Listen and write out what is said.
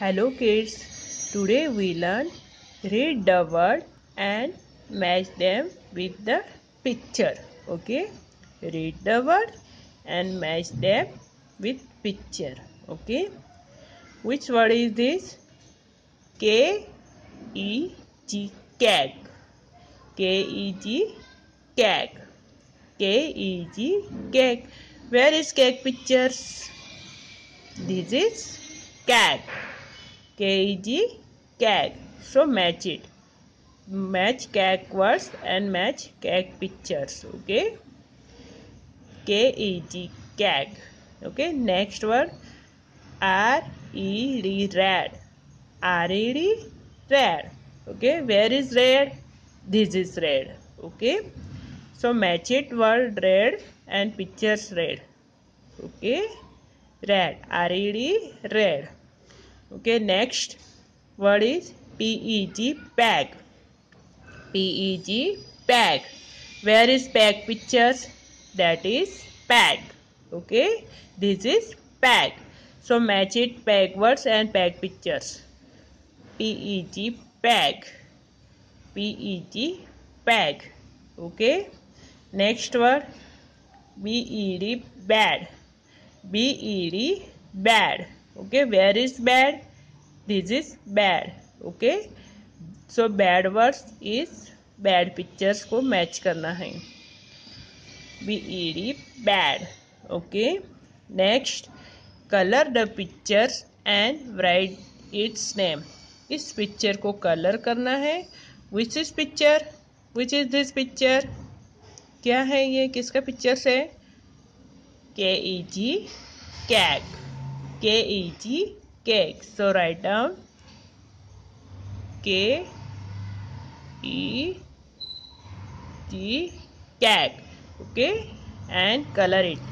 Hello kids, today we learn read the word and match them with the picture. Okay, read the word and match them with picture. Okay, which word is this? K E G cag. K E G cag. K E G cag. Where is cag pictures? This is cag. K-E-G, cag. So match it. Match cag words and match cag pictures. Okay. K-E-G, cag. Okay. Next word. R-E-D, red. R-E-D, red. Okay. Where is red? This is red. Okay. So match it word red and pictures red. Okay. Red. R-E-D, red okay next word is peg peg peg peg where is bag pictures? That is bag. Okay this is bag. So match it words and peg pictures. Peg bag. Peg bag. Okay next word. Bed bad. Bed bad. Okay where is bad this is bad okay so bad words is bad pictures को match करना है bed bad okay next color the pictures and write its name इस picture को colour करना है which is picture which is this picture क्या है ये किसका पिक्चर है के ई जी कैक K E G cake. So write down K E G cake. Okay, and color it.